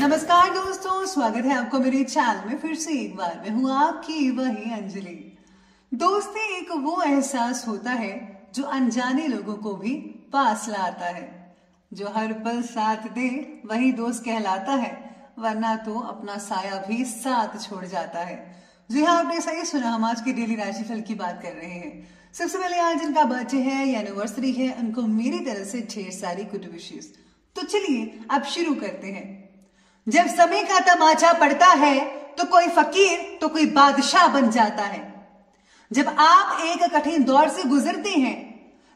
नमस्कार दोस्तों, स्वागत है आपको मेरे चैनल में। फिर से एक बार मैं हूँ आपकी वही अंजलि। दोस्ती एक वो एहसास होता है जो अनजाने लोगों को भी पास लाता है, जो हर पल साथ दे, वही दोस्त कहलाता है, वरना तो अपना साया भी साथ छोड़ जाता है। जी हाँ आपने सही सुना, हम आज की डेली राशिफल की बात कर रहे हैं। सबसे पहले आज जिनका बर्थडे है, या एनिवर्सरी है उनको मेरी तरफ़ से ढेर सारी गुड विशेष तो चलिए, अब शुरू करते हैं। जब समय का तमाचा पड़ता है तो कोई फकीर तो कोई बादशाह बन जाता है। जब आप एक कठिन दौर से गुजरते हैं,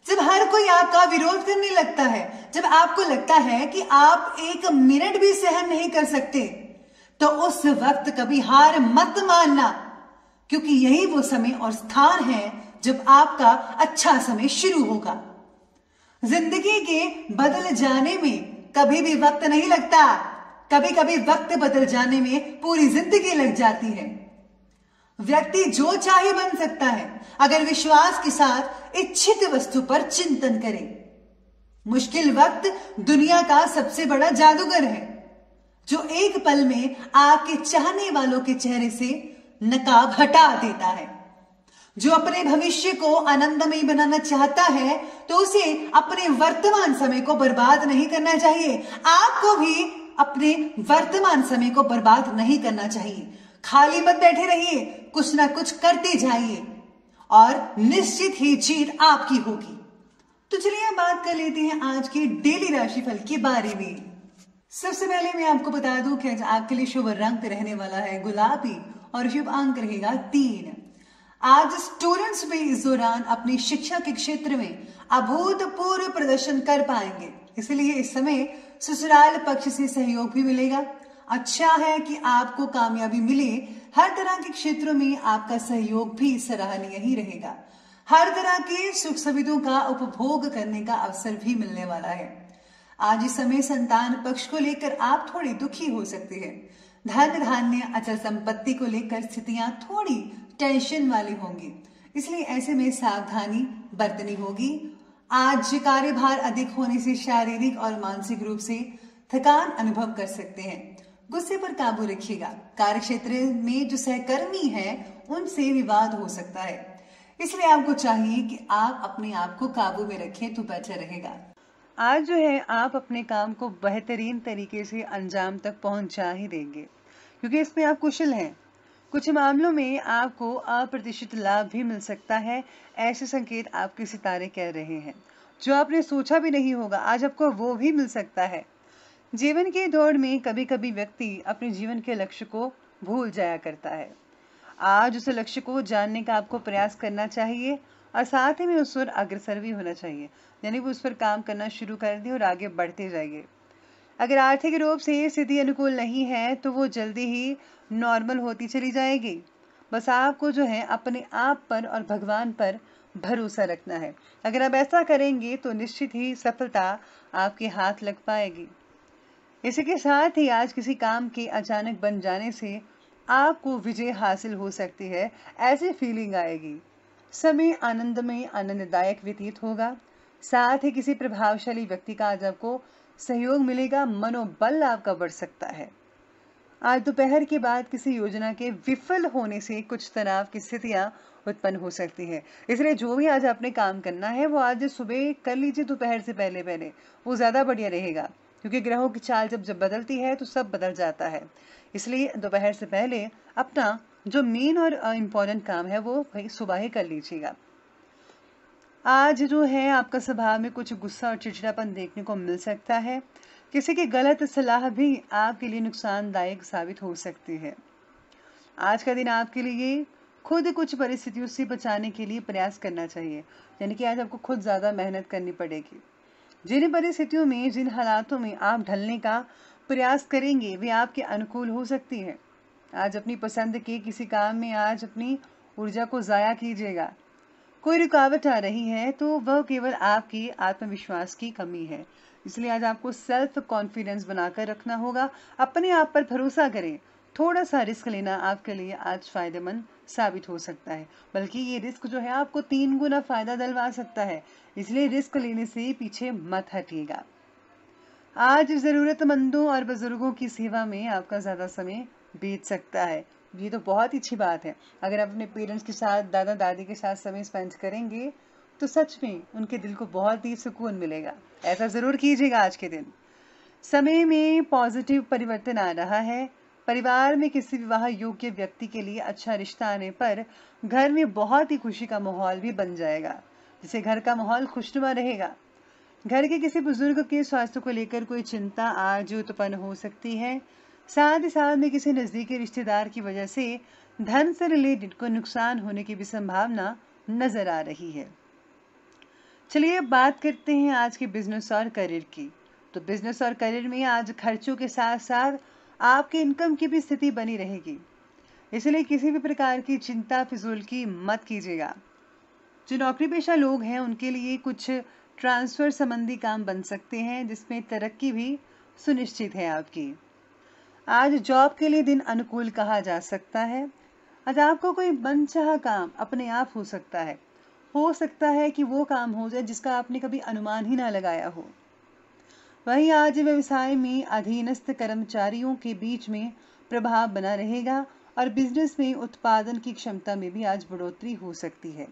जब हर कोई आपका विरोध करने लगता है, जब आपको लगता है कि आप एक मिनट भी सहन नहीं कर सकते तो उस वक्त कभी हार मत मानना, क्योंकि यही वो समय और स्थान है जब आपका अच्छा समय शुरू होगा। ज़िंदगी के बदल जाने में कभी भी वक्त नहीं लगता। कभी कभी वक्त बदल जाने में पूरी ज़िंदगी लग जाती है। व्यक्ति जो चाहे बन सकता है, अगर विश्वास के साथ इच्छित वस्तु पर चिंतन करे। मुश्किल वक्त दुनिया का सबसे बड़ा जादूगर है, जो एक पल में आपके चाहने वालों के चेहरे से नकाब हटा देता है। जो अपने भविष्य को आनंदमय बनाना चाहता है तो उसे अपने वर्तमान समय को बर्बाद नहीं करना चाहिए। आपको भी अपने वर्तमान समय को बर्बाद नहीं करना चाहिए। खाली मत बैठे रहिए, कुछ ना कुछ करते जाइए, और निश्चित ही जीत आपकी होगी। तो चलिए बात कर लेते हैं आज के डेली राशिफल के बारे में। सबसे पहले मैं आपको बता दूँ कि आज आपके लिए शुभ रंग रहने वाला है गुलाबी, और शुभ अंक रहेगा तीन। आज स्टूडेंट्स भी इस दौरान अपनी शिक्षा के क्षेत्र में अभूतपूर्व प्रदर्शन कर पाएँगे। इसलिए इस समय ससुराल पक्ष से सहयोग भी मिलेगा। अच्छा है कि आपको कामयाबी मिले। हर तरह के क्षेत्रों में आपका सहयोग भी सराहनीय ही रहेगा। हर तरह के सुख सुविधाओं का उपभोग करने का अवसर भी मिलने वाला है। आज इस समय संतान पक्ष को लेकर आप थोड़े दुखी हो सकते हैं। धन धान्य, अचल संपत्ति को लेकर स्थितियाँ थोड़ी टेंशन वाली होंगी। इसलिए ऐसे में सावधानी बरतनी होगी। आज कार्यभार अधिक होने से शारीरिक और मानसिक रूप से थकान अनुभव कर सकते हैं। गुस्से पर काबू रखिएगा। कार्य क्षेत्र में जो सहकर्मी है, उनसे विवाद हो सकता है। इसलिए आपको चाहिए कि आप अपने आप को काबू में रखें तो बेहतर रहेगा। आज जो है, आप अपने काम को बेहतरीन तरीके से अंजाम तक पहुँचा ही देंगे। क्योंकि इसमें आप कुशल हैं। कुछ मामलों में आपको अप्रतिष्ठित लाभ भी मिल सकता है, ऐसे संकेत आपके सितारे कह रहे हैं। जो आपने सोचा भी नहीं होगा, आज आपको वो भी मिल सकता है। जीवन की दौड़ में कभी कभी व्यक्ति अपने जीवन के लक्ष्य को भूल जाया करता है। आज उस लक्ष्य को जानने का आपको प्रयास करना चाहिए और साथ ही में उस पर अग्रसर भी होना चाहिए। यानी वो उस पर काम करना शुरू कर दिए और आगे बढ़ते जाइए। अगर आर्थिक रूप से स्थिति अनुकूल नहीं है तो वो जल्दी ही नॉर्मल होती चली जाएगी। बस आपको जो है अपने आप पर और भगवान पर भरोसा रखना है। अगर आप ऐसा करेंगे तो निश्चित ही सफलता आपके हाथ लग पाएगी। इसी के साथ ही आज किसी काम के अचानक बन जाने से आपको विजय हासिल हो सकती है, ऐसी फीलिंग आएगी। समय आनंदमय आनंददायक व्यतीत होगा। साथ ही किसी प्रभावशाली व्यक्ति का आज आपको सहयोग मिलेगा, मनोबल आपका बढ़ सकता है। आज दोपहर के बाद किसी योजना के विफल होने से कुछ तनाव की स्थितियाँ उत्पन्न हो सकती है। इसलिए जो भी आज आपने काम करना है, वो आज सुबह कर लीजिए, दोपहर से पहले पहले। वो ज़्यादा बढ़िया रहेगा, क्योंकि ग्रहों की चाल जब जब बदलती है तो सब बदल जाता है। इसलिए दोपहर से पहले अपना जो मेन और इम्पोर्टेंट काम है, वो भाई सुबह ही कर लीजिएगा। आज जो है आपका स्वभाव में कुछ गुस्सा और चिड़चिड़ापन देखने को मिल सकता है। किसी की गलत सलाह भी आपके लिए नुकसानदायक साबित हो सकती है। आज का दिन आपके लिए खुद कुछ परिस्थितियों से बचाने के लिए प्रयास करना चाहिए, यानी कि आज आपको खुद ज़्यादा मेहनत करनी पड़ेगी। जिन परिस्थितियों में, जिन हालातों में आप ढलने का प्रयास करेंगे, वे आपके अनुकूल हो सकती है। आज अपनी पसंद के किसी काम में आज अपनी ऊर्जा को ज़ाया कीजिएगा। कोई रुकावट आ रही है तो वह केवल आपकी आत्मविश्वास की कमी है। इसलिए आज आपको सेल्फ कॉन्फिडेंस बनाकर रखना होगा। अपने आप पर भरोसा करें। थोड़ा सा रिस्क लेना आपके लिए आज फ़ायदेमंद साबित हो सकता है। बल्कि ये रिस्क जो है, आपको तीन गुना फ़ायदा दिलवा सकता है। इसलिए रिस्क लेने से पीछे मत हटिएगा। आज ज़रूरतमंदों और बुज़ुर्गों की सेवा में आपका ज़्यादा समय बीत सकता है। ये तो बहुत ही अच्छी बात है। अगर आप अपने पेरेंट्स के साथ दादा दादी के साथ समय स्पेंड करेंगे तो सच में उनके दिल को बहुत ही सुकून मिलेगा। ऐसा ज़रूर कीजिएगा आज के दिन। समय में पॉजिटिव परिवर्तन आ रहा है। परिवार में किसी विवाह योग्य व्यक्ति के लिए अच्छा रिश्ता आने पर घर में बहुत ही खुशी का माहौल भी बन जाएगा, जिससे घर का माहौल खुशनुमा रहेगा। घर के किसी बुज़ुर्ग के स्वास्थ्य को लेकर कोई चिंता आज उत्पन्न हो सकती है। साथ ही साथ में किसी नज़दीकी रिश्तेदार की वजह से धन से रिलेटेड को नुकसान होने की भी संभावना नज़र आ रही है। चलिए बात करते हैं आज के बिज़नेस और करियर की। तो बिज़नेस और करियर में आज खर्चों के साथ साथ आपके इनकम की भी स्थिति बनी रहेगी। इसलिए किसी भी प्रकार की चिंता फिजूल की मत कीजिएगा। जो नौकरी पेशा लोग हैं, उनके लिए कुछ ट्रांसफ़र संबंधी काम बन सकते हैं, जिसमें तरक्की भी सुनिश्चित है आपकी। आज जॉब के लिए दिन अनुकूल कहा जा सकता है। आज आपको कोई मनचाहा काम अपने आप हो सकता है। हो सकता है कि वो काम हो जाए जिसका आपने कभी अनुमान ही ना लगाया हो। वहीं आज व्यवसाय में अधीनस्थ कर्मचारियों के बीच में प्रभाव बना रहेगा और बिज़नेस में उत्पादन की क्षमता में भी आज बढ़ोतरी हो सकती है।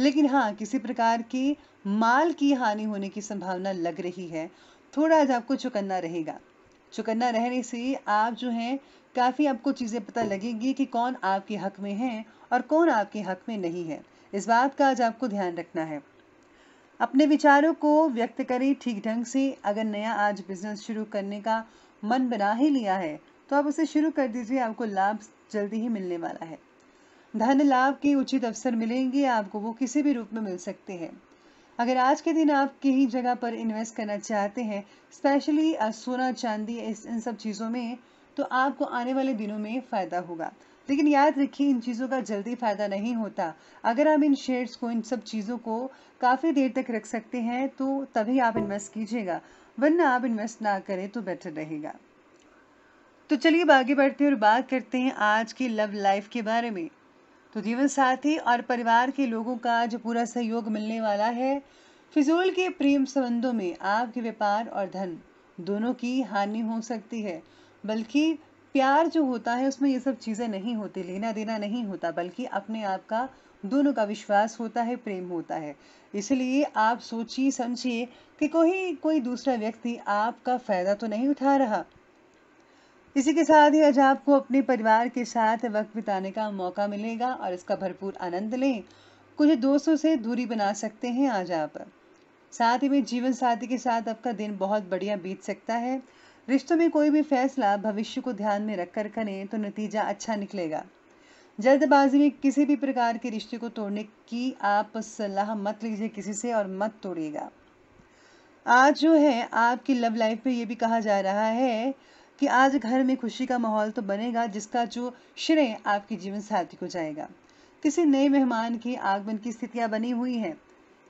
लेकिन हाँ किसी प्रकार के माल की हानि होने की संभावना लग रही है। थोड़ा आज आपको चुकन्ना रहेगा। चुकन्ना रहने से आप जो हैं, काफ़ी आपको चीज़ें पता लगेंगी कि कौन आपके हक में है और कौन आपके हक में नहीं है। इस बात का आज आपको ध्यान रखना है। अपने विचारों को व्यक्त करें ठीक ढंग से। अगर नया आज बिज़नेस शुरू करने का मन बना ही लिया है तो आप उसे शुरू कर दीजिए। आपको लाभ जल्दी ही मिलने वाला है। धन लाभ के उचित अवसर मिलेंगे, आपको वो किसी भी रूप में मिल सकते हैं। अगर आज के दिन आप कहीं जगह पर इन्वेस्ट करना चाहते हैं स्पेशली सोना, चांदी, इस, इन सब चीज़ों में तो आपको आने वाले दिनों में फ़ायदा होगा। लेकिन याद रखिए, इन चीज़ों का जल्दी फ़ायदा नहीं होता। अगर आप इन शेयर्स को, इन सब चीज़ों को काफ़ी देर तक रख सकते हैं तो तभी आप इन्वेस्ट कीजिएगा। वरना आप इन्वेस्ट ना करें तो बेटर रहेगा। तो चलिए आगे बढ़ते हैं और बात करते हैं आज की लव लाइफ के बारे में। तो जीवन साथी और परिवार के लोगों का जो पूरा सहयोग मिलने वाला है, फिजूल के प्रेम संबंधों में आपके व्यापार और धन दोनों की हानि हो सकती है। बल्कि प्यार जो होता है, उसमें ये सब चीज़ें नहीं होती, लेना देना नहीं होता, बल्कि अपने आप का, दोनों का विश्वास होता है, प्रेम होता है। इसलिए आप सोचिए, समझिए कि कोई कोई दूसरा व्यक्ति आपका फ़ायदा तो नहीं उठा रहा। इसी के साथ ही आज आपको अपने परिवार के साथ वक्त बिताने का मौका मिलेगा और इसका भरपूर आनंद लें। कुछ दोस्तों से दूरी बना सकते हैं आज आप। साथ ही में जीवन साथी के साथ आपका दिन बहुत बढ़िया बीत सकता है। रिश्तों में कोई भी फैसला भविष्य को ध्यान में रखकर करें तो नतीजा अच्छा निकलेगा। जल्दबाजी में किसी भी प्रकार के रिश्ते को तोड़ने की आप सलाह मत लीजिए किसी से और मत तोड़िएगा। आज जो है, आपकी लव लाइफ में ये भी कहा जा रहा है कि आज घर में खुशी का माहौल तो बनेगा, जिसका जो श्रेय आपके जीवन साथी को जाएगा। किसी नए मेहमान के आगमन की स्थितियाँ बनी हुई हैं।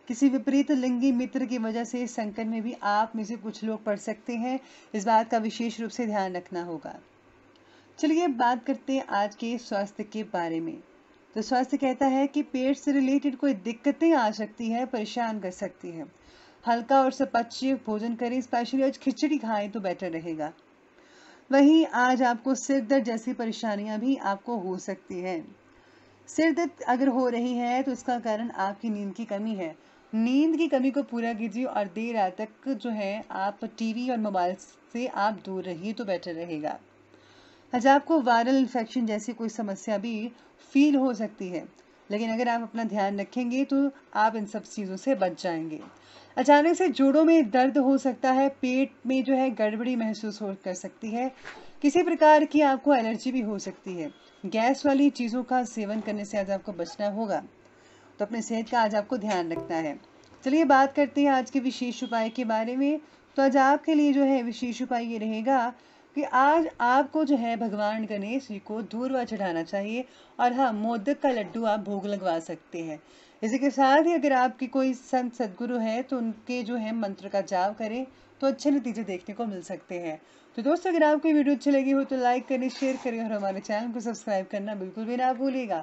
किसी विपरीत लिंगी मित्र की वजह से संकट में भी आप में से कुछ लोग पढ़ सकते हैं। इस बात का विशेष रूप से ध्यान रखना होगा। चलिए बात करते हैं आज के स्वास्थ्य के बारे में। तो स्वास्थ्य कहता है कि पेट से रिलेटेड कोई दिक्कतें आ सकती है, परेशान कर सकती है। हल्का और सपच्य भोजन करें, स्पेशली आज खिचड़ी खाएँ तो बेटर रहेगा। वहीं आज आपको सिर दर्द जैसी परेशानियाँ भी आपको हो सकती है। सिर दर्द अगर हो रही है तो इसका कारण आपकी नींद की कमी है। नींद की कमी को पूरा कीजिए और देर रात तक जो है, आप टीवी और मोबाइल से आप दूर रहिए तो बेटर रहेगा। आज आपको वायरल इन्फेक्शन जैसी कोई समस्या भी फील हो सकती है। लेकिन अगर आप अपना ध्यान रखेंगे तो आप इन सब चीज़ों से बच जाएँगे। अचानक से जोड़ों में दर्द हो सकता है, पेट में जो है गड़बड़ी महसूस हो, कर सकती है। किसी प्रकार की आपको एलर्जी भी हो सकती है। गैस वाली चीज़ों का सेवन करने से आज आपको बचना होगा। तो अपने सेहत का आज आपको ध्यान रखना है। चलिए बात करते हैं आज के विशेष उपाय के बारे में। तो आज आपके लिए जो है विशेष उपाय ये रहेगा कि आज आपको जो है भगवान गणेश जी को दूरवा चढ़ाना चाहिए और हाँ मोदक का लड्डू आप भोग लगवा सकते हैं। इसी के साथ ही अगर आपकी कोई संत सदगुरु है तो उनके जो है मंत्र का जाप करें तो अच्छे नतीजे देखने को मिल सकते हैं। तो दोस्तों, अगर आपको वीडियो अच्छी लगी हो तो लाइक करें, शेयर करें और हमारे चैनल को सब्सक्राइब करना बिल्कुल भी ना भूलिएगा।